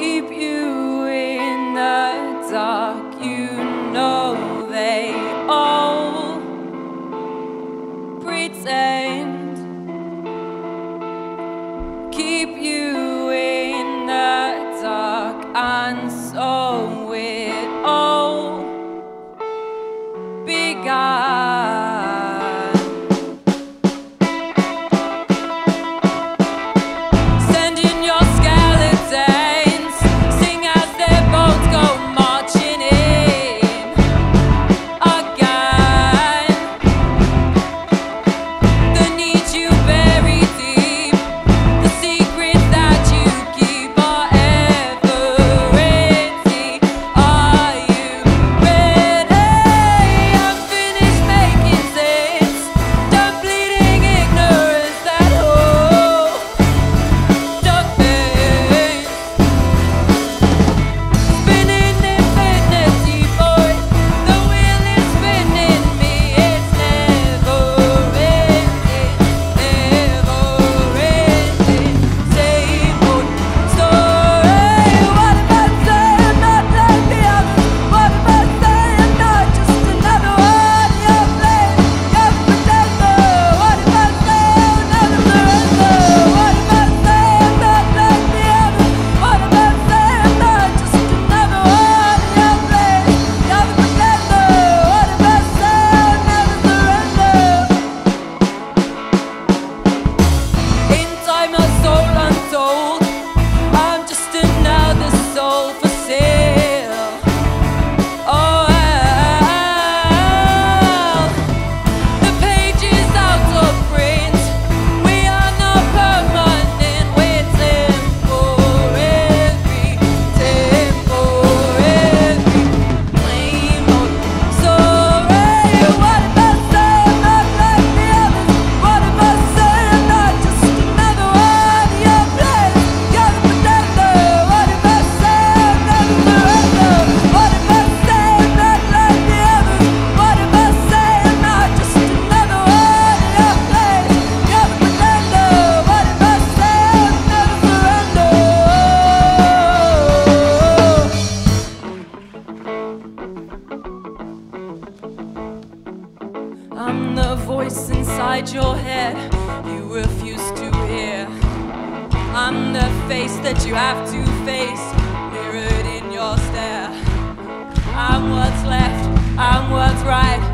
keep you. the voice inside your head you refuse to hear. I'm the face that you have to face, mirrored in your stare. I'm what's left, I'm what's right.